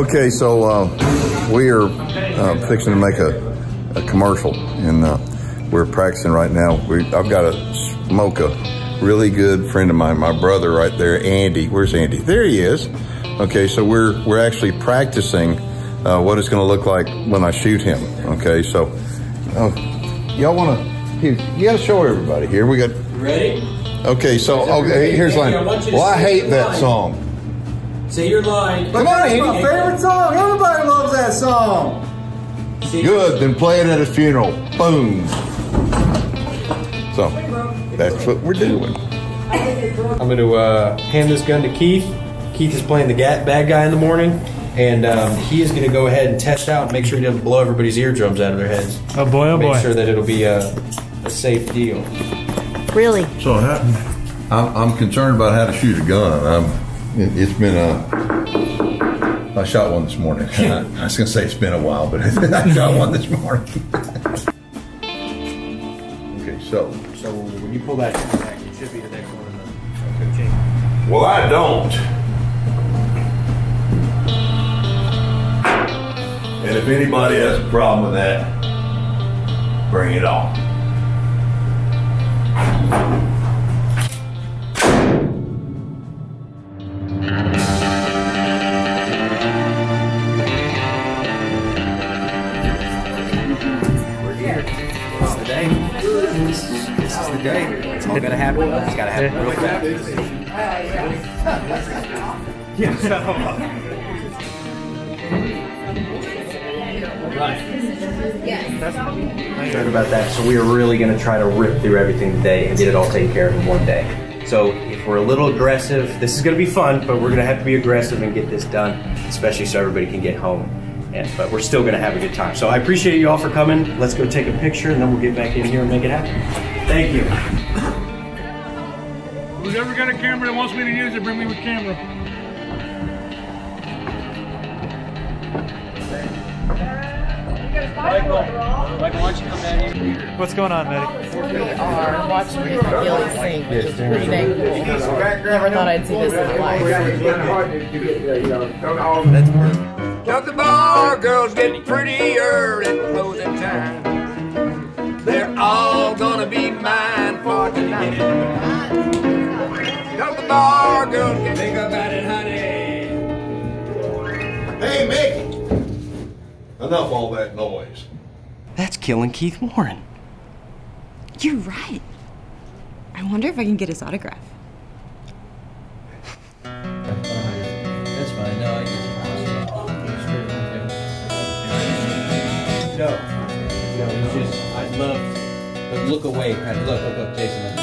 Okay, so uh, we are uh, fixing to make a, a commercial, and uh, we're practicing right now. We, I've got to smoke a really good friend of mine, my brother right there, Andy. Where's Andy? There he is. Okay, so we're we're actually practicing uh, what it's going to look like when I shoot him. Okay, so uh, y'all want to? You got to show everybody here. We got. Ready? Okay, so okay, here's Andy, line. I want you to Well, I hate that line. song. Say your line. Come on, Andy. My favorite song. Everybody loves that song. Say- Good, then play it at a funeral. Boom. So that's what we're doing. I'm going to uh, hand this gun to Keith. Keith is playing the ga- bad guy in the morning, and um, he is going to go ahead and test out and make sure he doesn't blow everybody's eardrums out of their heads. Oh boy, oh Make boy. sure that it'll be a, a safe deal. Really? So I'm, I'm concerned about how to shoot a gun. I'm, it, it's been a. I shot one this morning. I was gonna say it's been a while, but I shot one this morning. okay, so. So when you pull that back, it should be the next one in the chain. Well, I don't. And if anybody has a problem with that, bring it on. It's all gotta happen. It's gotta happen real fast. Concerned about that, so we are really gonna try to rip through everything today and get it all taken care of in one day. So if we're a little aggressive, this is gonna be fun, but we're gonna have to be aggressive and get this done, especially so everybody can get home. And, but we're still gonna have a good time. So I appreciate you all for coming. Let's go take a picture and then we'll get back in here and make it happen. Thank you. Who's ever got a camera that wants me to use it, bring me with camera. What's going on, Maddie? We are watching Gilly sing, which is pretty dang cool. Never thought I'd see this in my life. Down the bar, girls getting prettier at closing time. They're all gonna be mine for tonight. Down the bar, girls get think about it, honey. Hey, Mickey! Enough all that noise. That's killing Keith Warren. You're right. I wonder if I can get his autograph. That's fine. No, I get No. No, it's just, I love the look away kind of, look, look, look, Jason.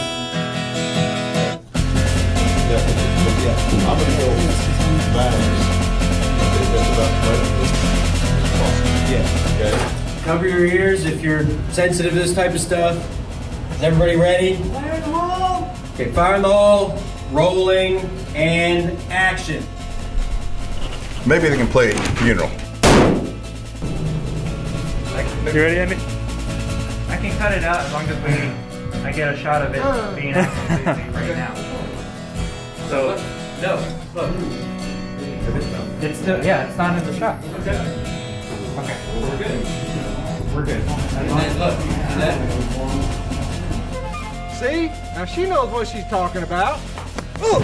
Look. Yeah, I'm gonna go back. Okay, that's about right. Yeah. Okay. Cover your ears if you're sensitive to this type of stuff. Is everybody ready? Fire in the hole! Okay, fire in the hole, rolling, and action. Maybe they can play at your funeral. You ready, Andy? I can cut it out as long as we I get a shot of it being absolutely right now. So No, look. it's still yeah, it's not in the shot. Okay. Okay. We're good. We're good. And then look, see that? See? Now she knows what she's talking about. Ooh!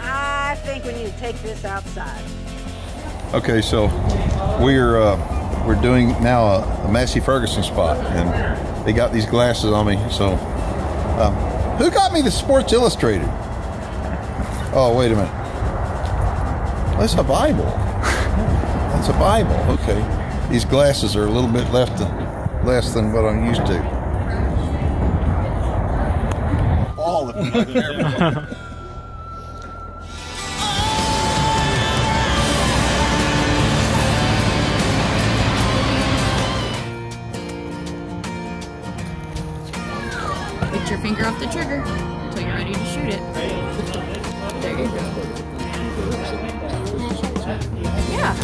I think we need to take this outside. Okay, so we're uh, we're doing now a, a Massey Ferguson spot, and they got these glasses on me. So, um, who got me the Sports Illustrated? Oh, wait a minute. That's a Bible. That's a Bible. Okay, these glasses are a little bit left less than what I'm used to. All of them. your finger off the trigger until you're ready to shoot it. There you go. Yeah.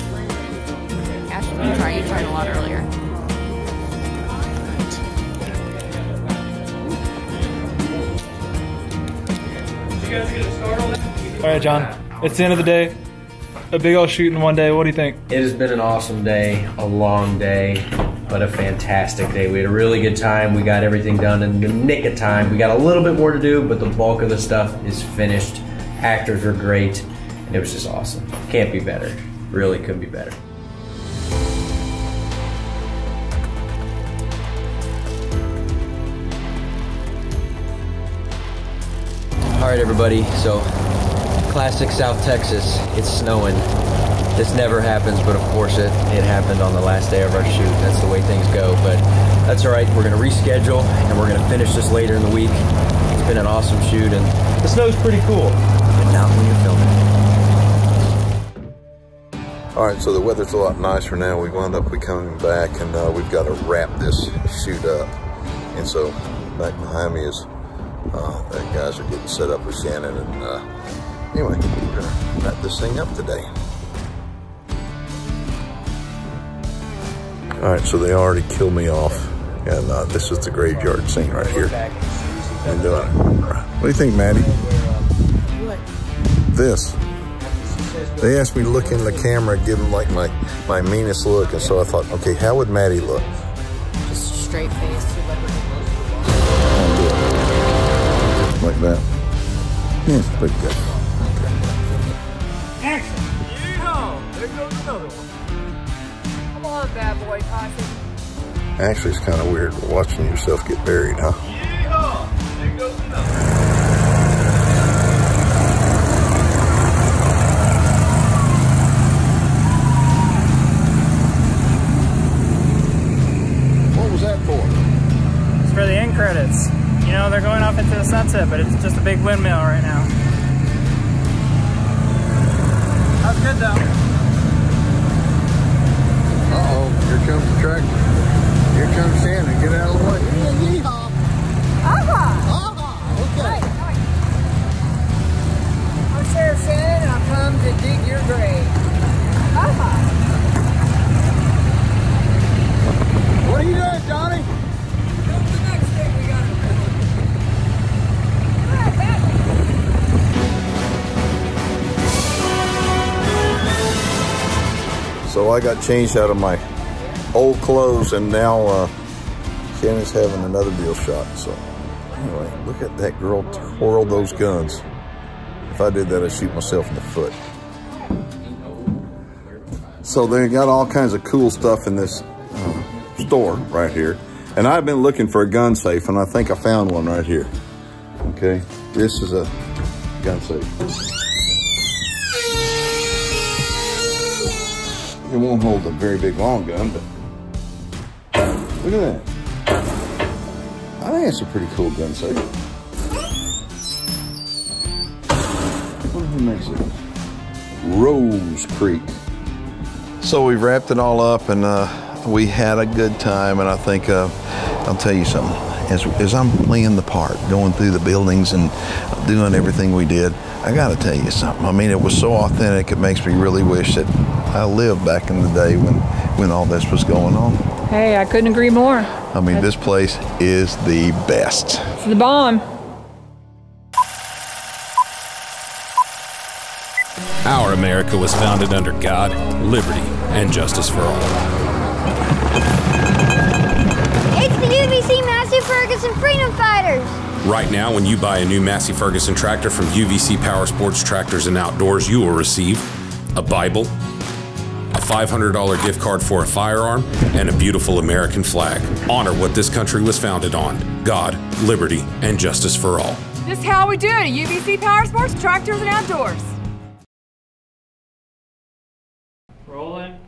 Ash, you try. You tried a lot earlier. You guys get a start on that? All right, John. It's the end of the day. A big old shoot in one day. What do you think? It has been an awesome day, a long day, but a fantastic day. We had a really good time. We got everything done in the nick of time. We got a little bit more to do, but the bulk of the stuff is finished. Actors were great, and it was just awesome. Can't be better. Really couldn't be better. All right, everybody. So, classic South Texas. It's snowing. This never happens, but of course it, it happened on the last day of our shoot. That's the way things go. But that's all right. We're going to reschedule and we're going to finish this later in the week. It's been an awesome shoot and the snow's pretty cool. But not when you're filming. All right, so the weather's a lot nicer now. We wound up we coming back, and uh, we've got to wrap this shoot up. And so back behind me is uh, the guys are getting set up with Shannon. And uh, anyway, we're gonna wrap this thing up today. All right, so they already killed me off, and uh, this is the graveyard scene right here. And uh, what do you think, Maddie? This. They asked me to look in the camera, give them like my, my meanest look, and so I thought, okay, how would Maddie look? Just straight face. Like that. Yeah, it's pretty good. Bad boy posse. Actually, it's kind of weird watching yourself get buried, huh? Yeehaw! There goes another What was that for? It's for the end credits. You know, they're going off into the sunset, but it's just a big windmill right now. That's good though. Comes the tractor. Here comes Shannon. Get out of the way. Uh-huh. Uh-huh. Okay. I'm Sheriff Shannon, and I've come to dig your grave. Uh-huh. What are you doing, Johnny? What's the next thing we gotta So I got changed out of my old clothes, and now uh, Shannon's having another deal shot. So anyway, look at that girl twirl those guns. If I did that, I'd shoot myself in the foot. So they got all kinds of cool stuff in this uh, store right here. And I've been looking for a gun safe, and I think I found one right here. Okay, this is a gun safe. It won't hold a very big long gun, but look at that. I think it's a pretty cool gun safe. What who makes it? Rose Creek. So we wrapped it all up and uh, we had a good time and I think uh, I'll tell you something. As, as I'm playing the part, going through the buildings and doing everything we did, I got to tell you something. I mean, it was so authentic. It makes me really wish that I lived back in the day when when all this was going on. Hey, I couldn't agree more. I mean, this place is the best. It's the bomb. Our America was founded under God, liberty, and justice for all. It's the UVC Massey Ferguson Freedom Fighters. Right now, when you buy a new Massey Ferguson tractor from UVC Power Sports Tractors and Outdoors, you will receive a Bible, a $500 gift card for a firearm, and a beautiful American flag. Honor what this country was founded on God, liberty, and justice for all. This is how we do it at UVC Power Sports Tractors and Outdoors. Rolling.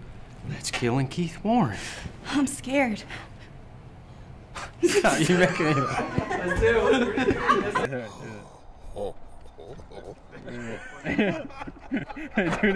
That's killing Keith Warren. I'm scared. you making it. Let's do it. Let's do it. Oh. do it